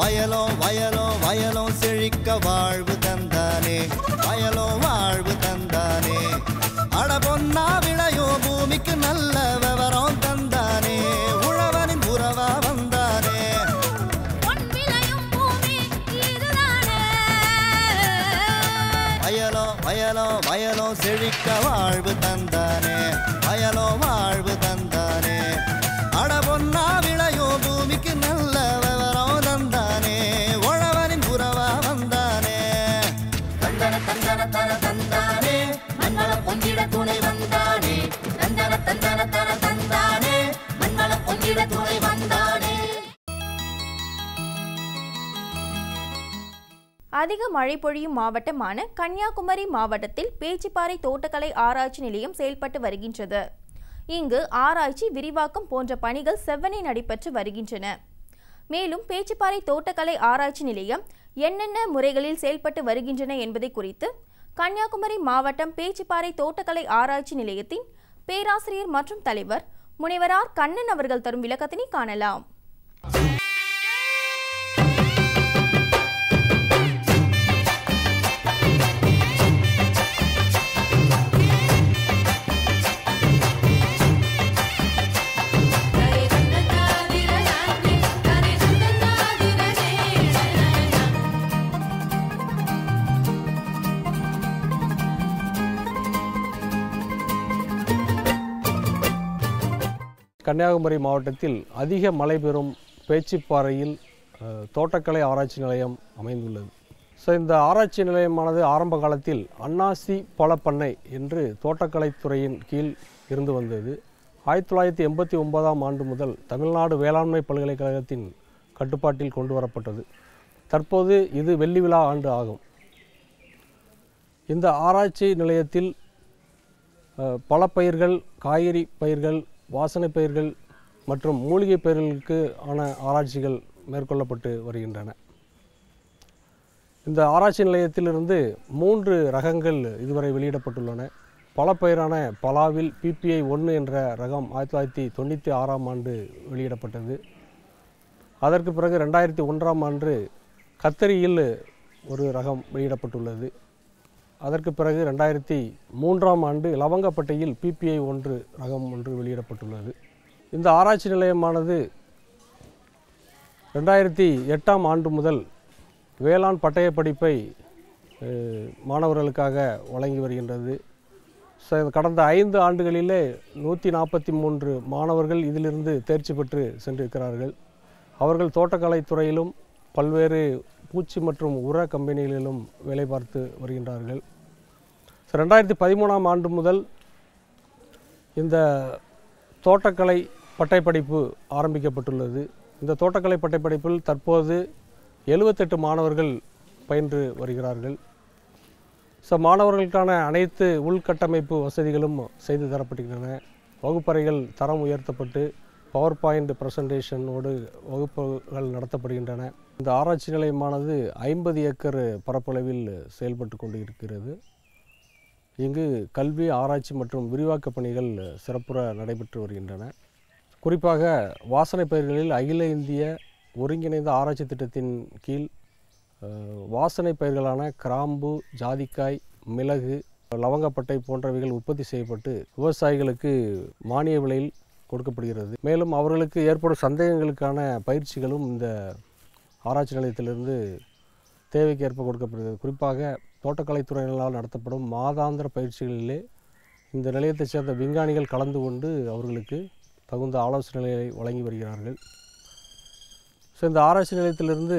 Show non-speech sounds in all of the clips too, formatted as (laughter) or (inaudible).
வயலோ வயலோ வயலோ செழிக்க வாழ்வு தந்தானே. வயலோ வாழ்வு தந்தானே. அட பொன்னா விளையோ பூமிக்கு நல்ல விவரம் தந்தானே. உழவனின் உறவா வந்தானே. வயலோ வயலோ வயலோ செழிக்க வாழ்வு தந்தானே. வயலோ வாழ்வு தந்தானே. அட பொன்னா விளையோ பூமிக்கு நல்ல அதிக மழை பொழியும் மாவட்டமான கன்னியாகுமரி மாவட்டத்தில் பேச்சிப்பாறை தோட்டக்கலை ஆராய்ச்சி நிலையம் செயல்பட்டு வருகின்றது. இங்கு ஆராய்ச்சி விரிவாக்கம் போன்ற பணிகள் செவ்வனே நடைபெற்று வருகின்றன. மேலும் பேச்சிப்பாறை தோட்டக்கலை ஆராய்ச்சி நிலையம் என்னென்ன முறைகளில் செயல்பட்டு வருகின்றன என்பதை குறித்து கன்னியாகுமரி மாவட்டம் பேச்சிப்பாறை தோட்டக்கலை ஆராய்ச்சி நிலையத்தின் பேராசிரியர் மற்றும் தலைவர் முனைவரார் கண்ணன் அவர்கள் தரும் விளக்கத்தினை காணலாம். கன்னியாகுமரி மாவட்டத்தில் அதிக மழை பெறும் பேச்சிப்பாறையில் தோட்டக்கலை ஆராய்ச்சி நிலையம் அமைந்துள்ளது. ஸோ இந்த ஆராய்ச்சி நிலையமானது ஆரம்ப காலத்தில் அன்னாசி பழப்பண்ணை என்று தோட்டக்கலைத்துறையின் கீழ் இருந்து வந்தது. ஆயிரத்தி தொள்ளாயிரத்தி எண்பத்தி ஒன்பதாம் ஆண்டு முதல் தமிழ்நாடு வேளாண்மை பல்கலைக்கழகத்தின் கட்டுப்பாட்டில் கொண்டு வரப்பட்டது. தற்போது இது வெள்ளி விழா ஆண்டு ஆகும். இந்த ஆராய்ச்சி நிலையத்தில் பழப்பயிர்கள் காய்கறி பயிர்கள் வாசனை பயிர்கள் மற்றும் மூலிகை பயிர்களுக்கு ஆன ஆராய்ச்சிகள் மேற்கொள்ளப்பட்டு வருகின்றன. இந்த ஆராய்ச்சி நிலையத்திலிருந்து மூன்று ரகங்கள் இதுவரை வெளியிடப்பட்டுள்ளன. பழப்பயிரான பலாவில் பிபிஐ ஒன்று என்ற ரகம் ஆயிரத்தி தொள்ளாயிரத்தி தொண்ணூற்றி ஆறாம் ஆண்டு வெளியிடப்பட்டது. அதற்கு பிறகு ரெண்டாயிரத்தி ஒன்றாம் ஆண்டு கத்தரியில் ஒரு ரகம் வெளியிடப்பட்டுள்ளது. அதற்கு பிறகு ரெண்டாயிரத்தி மூன்றாம் ஆண்டு லவங்கப்பட்டையில் பிபிஐ ஒன்று ரகம் ஒன்று வெளியிடப்பட்டுள்ளது. இந்த ஆராய்ச்சி நிலையமானது ரெண்டாயிரத்தி எட்டாம் ஆண்டு முதல் வேளாண் பட்டய படிப்பை மாணவர்களுக்காக வழங்கி வருகின்றது. கடந்த ஐந்து ஆண்டுகளிலே நூற்றி நாற்பத்தி மூன்று மாணவர்கள் இதிலிருந்து தேர்ச்சி பெற்று சென்றிருக்கிறார்கள். அவர்கள் தோட்டக்கலை துறையிலும் பல்வேறு பூச்சி மற்றும் உர கம்பெனிகளிலும் வேலை பார்த்து வருகின்றார்கள். ஸோ ரெண்டாயிரத்தி பதிமூணாம் ஆண்டு முதல் இந்த தோட்டக்கலை பட்டைப்படிப்பு ஆரம்பிக்கப்பட்டுள்ளது. இந்த தோட்டக்கலை பட்டைப்படிப்பில் தற்போது எழுபத்தெட்டு மாணவர்கள் பயின்று வருகிறார்கள். ஸோ மாணவர்களுக்கான அனைத்து உள்கட்டமைப்பு வசதிகளும் செய்து தரப்படுகின்றன வகுப்பறைகள் தரம் உயர்த்தப்பட்டு பவர் பாயிண்ட் ப்ரெசன்டேஷனோடு வகுப்புகள் நடத்தப்படுகின்றன. இந்த ஆராய்ச்சி நிலையமானது ஐம்பது ஏக்கர் பரப்பளவில் செயல்பட்டு கொண்டு இருக்கிறது இங்கு கல்வி ஆராய்ச்சி மற்றும் விரிவாக்க பணிகள் சிறப்புற நடைபெற்று வருகின்றன. குறிப்பாக வாசனை பயிர்களில் அகில இந்திய ஒருங்கிணைந்த ஆராய்ச்சி திட்டத்தின் கீழ் வாசனை பயிர்களான கிராம்பு ஜாதிக்காய் மிளகு லவங்கப்பட்டை போன்றவைகள் உற்பத்தி செய்யப்பட்டு விவசாயிகளுக்கு மானிய விலையில் கொடுக்கப்படுகிறது. மேலும் அவர்களுக்கு ஏற்படும் சந்தேகங்களுக்கான பயிற்சிகளும் இந்த ஆராய்ச்சி நிலையத்திலிருந்து தேவைக்கு ஏற்ப கொடுக்கப்படுகிறது. குறிப்பாக தோட்டக்கலைத்துறையினால் நடத்தப்படும் மாதாந்திர பயிற்சிகளிலே இந்த நிலையத்தைச் சேர்ந்த விஞ்ஞானிகள் கலந்து கொண்டு அவர்களுக்கு தகுந்த ஆலோசனைகளை வழங்கி வருகிறார்கள். ஸோ இந்த ஆராய்ச்சி நிலையத்திலிருந்து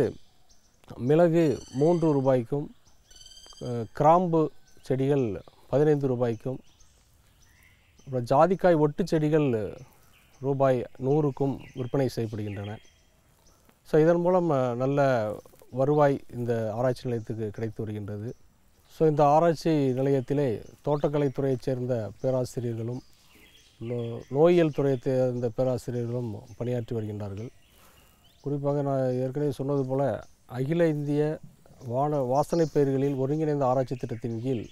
மிளகு மூன்று ரூபாய்க்கும் கிராம்பு செடிகள் பதினைந்து ரூபாய்க்கும் அப்புறம் ஜாதிக்காய் ஒட்டு செடிகள் ரூபாய் நூறுக்கும் விற்பனை செய்யப்படுகின்றன. ஸோ இதன் மூலம் நல்ல வருவாய் இந்த ஆராய்ச்சி நிலையத்துக்கு கிடைத்து வருகின்றது. ஸோ இந்த ஆராய்ச்சி நிலையத்திலே தோட்டக்கலைத்துறையைச் சேர்ந்த பேராசிரியர்களும் நோ- நோயியல் துறையைச் சேர்ந்த பேராசிரியர்களும் பணியாற்றி வருகின்றார்கள். குறிப்பாக நான் ஏற்கனவே சொன்னது போல் அகில இந்திய வான வாசனை பயிர்களில் ஒருங்கிணைந்த ஆராய்ச்சி திட்டத்தின் கீழ்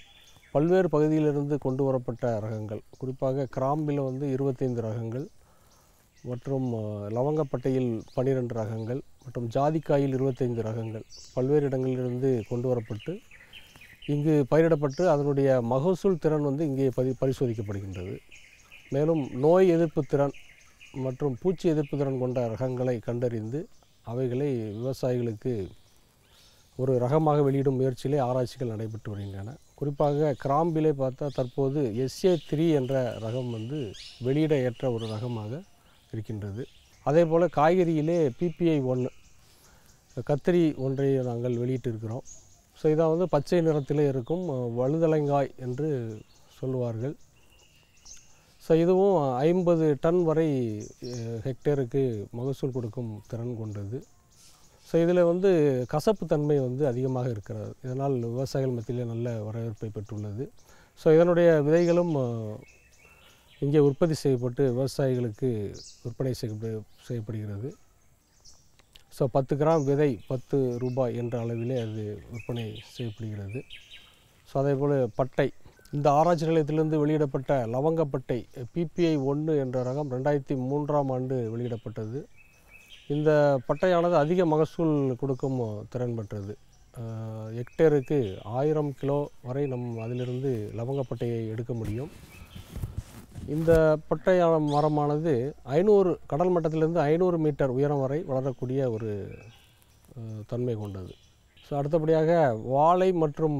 பல்வேறு பகுதியிலிருந்து கொண்டு வரப்பட்ட ரகங்கள். குறிப்பாக கிராம்பில் வந்து இருபத்தைந்து ரகங்கள் மற்றும் லவங்கப்பட்டையில் பன்னிரெண்டு ரகங்கள் மற்றும் ஜாதிக்காயில் இருபத்தைந்து ரகங்கள் பல்வேறு இடங்களிலிருந்து கொண்டு வரப்பட்டு இங்கு பயிரிடப்பட்டு அதனுடைய மகசூல் திறன் வந்து இங்கே பரி பரிசோதிக்கப்படுகின்றது. மேலும் நோய் எதிர்ப்பு திறன் மற்றும் பூச்சி எதிர்ப்பு திறன் கொண்ட ரகங்களை கண்டறிந்து அவைகளை விவசாயிகளுக்கு ஒரு ரகமாக வெளியிடும் முயற்சியிலே ஆராய்ச்சிகள் நடைபெற்று வருகின்றன. குறிப்பாக கிராம்பிலே பார்த்தா தற்போது எஸ்ஏ த்ரீ என்ற ரகம் வந்து வெளியிட ஏற்ற ஒரு ரகமாக இருக்கின்றது. அதே போல் காய்கறியிலே பிபிஐ ஒன்று கத்திரி ஒன்றை நாங்கள் வெளியிட்டிருக்கிறோம். ஸோ இதான் வந்து பச்சை நிறத்திலே இருக்கும் வழுதலங்காய் வழுதலைங்காய் என்று சொல்லுவார்கள். ஸோ இதுவும் ஐம்பது டன் வரை ஹெக்டேருக்கு மகசூல் கொடுக்கும் திறன் கொண்டது. ஸோ இதில் வந்து கசப்பு தன்மை வந்து அதிகமாக இருக்கிறது. இதனால் விவசாயிகள் மத்தியிலே நல்ல வரவேற்பை பெற்றுள்ளது. ஸோ இதனுடைய விதைகளும் இங்கே உற்பத்தி செய்யப்பட்டு விவசாயிகளுக்கு விற்பனை செய்யப்படு- செய்யப்படுகிறது. ஸோ பத்து கிராம் விதை பத்து ரூபாய் என்ற அளவிலே அது விற்பனை செய்யப்படுகிறது. ஸோ அதே போல் பட்டை. இந்த ஆராய்ச்சி நிலையத்திலிருந்து வெளியிடப்பட்ட லவங்கப்பட்டை பிபிஐ ஒன்று என்ற ரகம் ரெண்டாயிரத்தி மூன்றாம் ஆண்டு வெளியிடப்பட்டது. இந்த பட்டையானது அதிக மகசூல் கொடுக்கும் திறன் பெற்றது. ஹெக்டேருக்கு ஆயிரம் கிலோ வரை நம் அதிலிருந்து லவங்கப்பட்டையை எடுக்க முடியும். இந்த பட்டையான மரமானது ஐநூறு கடல் மட்டத்திலிருந்து ஐநூறு மீட்டர் உயரம் வரை வளரக்கூடிய ஒரு தன்மை கொண்டது. ஸோ அடுத்தபடியாக வாழை மற்றும்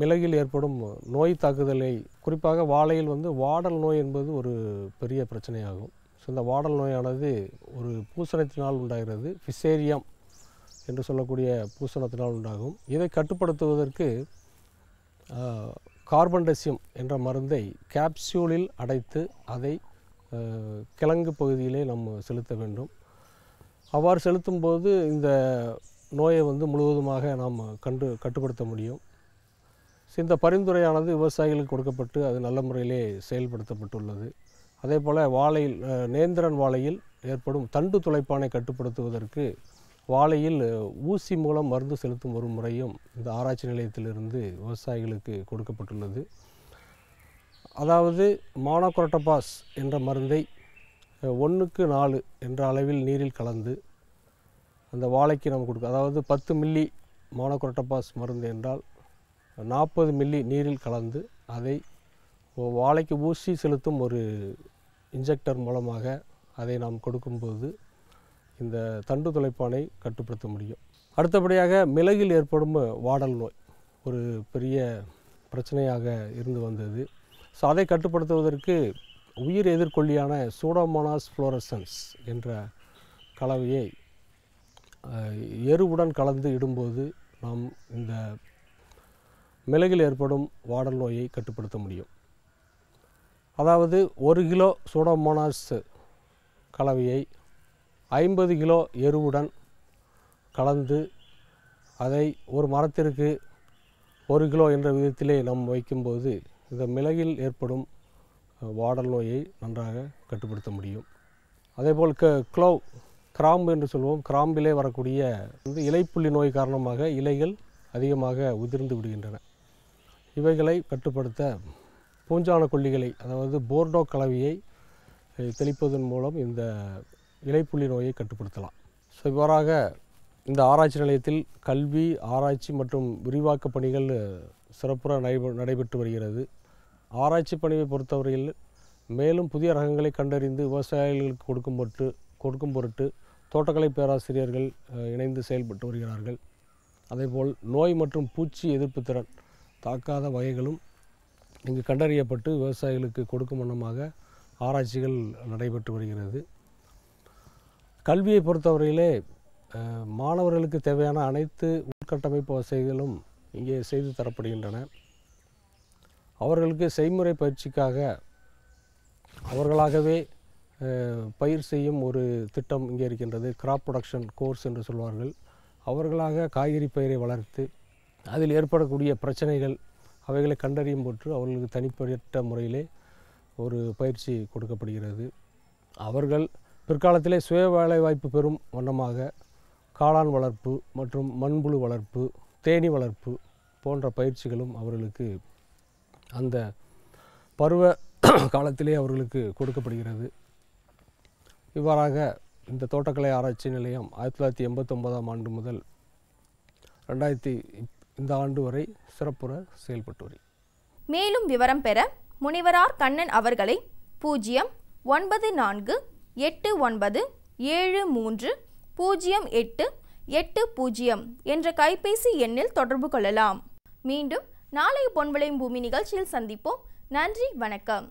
மிளகில் ஏற்படும் நோய் தாக்குதலை குறிப்பாக வாழையில் வந்து வாடல் நோய் என்பது ஒரு பெரிய பிரச்சனையாகும். ஸோ இந்த வாடல் நோயானது ஒரு பூசணத்தினால் உண்டாகிறது ஃபிசேரியம் என்று சொல்லக்கூடிய பூசணத்தினால் உண்டாகும். இதை கட்டுப்படுத்துவதற்கு கார்பன்டசியம் கார்பன் என்ற மருந்தை கேப்சியூலில் அடைத்து அதை கிழங்கு பகுதியிலே நம்ம செலுத்த வேண்டும். அவ்வாறு செலுத்தும்போது இந்த நோயை வந்து முழுவதுமாக நாம் கண்டு கட்டுப்படுத்த முடியும். இந்த பரிந்துரையானது விவசாயிகளுக்கு கொடுக்கப்பட்டு அது நல்ல முறையிலே செயல்படுத்தப்பட்டுள்ளது. அதே போல் வாழையில் நேந்திரன் வாழையில் ஏற்படும் தண்டு துளைப்பானை கட்டுப்படுத்துவதற்கு வாழையில் ஊசி மூலம் மருந்து செலுத்தும் ஒரு முறையும் இந்த ஆராய்ச்சி நிலையத்திலிருந்து விவசாயிகளுக்கு கொடுக்கப்பட்டுள்ளது. அதாவது மானோக்ரோட்டபாஸ் என்ற மருந்தை ஒன்றுக்கு நாலு என்ற அளவில் நீரில் கலந்து அந்த வாழைக்கு நம்ம கொடுக்க அதாவது பத்து மில்லி மானோக்ரோட்டபாஸ் மருந்து என்றால் நாற்பது மில்லி நீரில் கலந்து அதை வாழைக்கு ஊசி செலுத்தும் ஒரு இன்ஜெக்டர் மூலமாக அதை நாம் கொடுக்கும்போது இந்த தண்டு துளைப்பானை கட்டுப்படுத்த முடியும். அடுத்தபடியாக மிளகில் ஏற்படும் வாடல் நோய் ஒரு பெரிய பிரச்சனையாக இருந்து வந்தது. ஸோ அதை கட்டுப்படுத்துவதற்கு உயிர் எதிர்கொல்லியான சூடோமோனாஸ் ஃப்ளோரசன்ஸ் என்ற கலவையை எருவுடன் கலந்து இடும்போது நாம் இந்த மிளகில் ஏற்படும் வாடல் நோயை கட்டுப்படுத்த முடியும். அதாவது ஒரு கிலோ சூடோமோனாஸ் கலவையை ஐம்பது கிலோ எருவுடன் கலந்து அதை ஒரு மரத்திற்கு ஒரு கிலோ என்ற விதத்திலே நாம் வைக்கும்போது இந்த மிளகில் ஏற்படும் வாடல் நோயை நன்றாக கட்டுப்படுத்த முடியும். அதேபோல் க க்ளோவ் கிராம்பு என்று சொல்வோம். கிராம்பிலே வரக்கூடிய வந்து இலைப்புள்ளி நோய் காரணமாக இலைகள் அதிகமாக உதிர்ந்து விடுகின்றன. இவைகளை கட்டுப்படுத்த பூஞ்சான கொல்லிகளை அதாவது போர்டோ கலவையை தெளிப்பதன் மூலம் இந்த இலைப்புள்ளி நோயை கட்டுப்படுத்தலாம். ஸோ இவ்வாறாக இந்த ஆராய்ச்சி நிலையத்தில் கல்வி ஆராய்ச்சி மற்றும் விரிவாக்க பணிகள் சிறப்புற நடைபெ நடைபெற்று வருகிறது. ஆராய்ச்சி பணியை பொறுத்தவரையில் மேலும் புதிய ரகங்களை கண்டறிந்து விவசாயிகளுக்கு கொடுக்கும் பொருட்டு கொடுக்கும் பொருட்டு தோட்டக்கலை பேராசிரியர்கள் இணைந்து செயல்பட்டு வருகிறார்கள். அதேபோல் நோய் மற்றும் பூச்சி எதிர்ப்பு திறன் தாக்காத வகைகளும் இங்கு கண்டறியப்பட்டு விவசாயிகளுக்கு கொடுக்கும் வண்ணமாக ஆராய்ச்சிகள் நடைபெற்று வருகிறது. கல்வியை பொறுத்தவரையிலே மாணவர்களுக்கு தேவையான அனைத்து உள்கட்டமைப்பு வசதிகளும் இங்கே செய்து தரப்படுகின்றன. அவர்களுக்கு செய்முறை பயிற்சிக்காக அவர்களாகவே பயிர் செய்யும் ஒரு திட்டம் இங்கே இருக்கின்றது. கிராப் ப்ரொடக்ஷன் கோர்ஸ் என்று சொல்வார்கள். அவர்களாக காய்கறி பயிரை வளர்த்து அதில் ஏற்படக்கூடிய பிரச்சனைகள் அவைகளை கண்டறியும் போற்று அவர்களுக்கு தனிப்பட்ட முறையிலே ஒரு பயிற்சி கொடுக்கப்படுகிறது. அவர்கள் பிற்காலத்திலே சுய வேலைவாய்ப்பு பெறும் வண்ணமாக காளான் வளர்ப்பு மற்றும் மண்புழு வளர்ப்பு தேனீ வளர்ப்பு போன்ற பயிற்சிகளும் அவர்களுக்கு அந்த பருவ (clears throat) காலத்திலே அவர்களுக்கு கொடுக்கப்படுகிறது. இவ்வாறாக இந்த தோட்டக்கலை ஆராய்ச்சி நிலையம் ஆயிரத்தி தொள்ளாயிரத்தி எண்பத்தொன்பதாம் ஆண்டு முதல் ரெண்டாயிரத்தி இந்த ஆண்டு வரை சிறப்புற செயல்பட்டு வருகிறது மேலும் விவரம் பெற முனிவரார் கண்ணன் அவர்களை பூஜ்ஜியம் ஒன்பது நான்கு எட்டு ஒன்பது ஏழு மூன்று பூஜ்ஜியம் எட்டு எட்டு பூஜ்ஜியம் என்ற கைபேசி எண்ணில் தொடர்பு கொள்ளலாம். மீண்டும் நாளை பொன்விளையும் பூமி நிகழ்ச்சியில் சந்திப்போம். நன்றி வணக்கம்.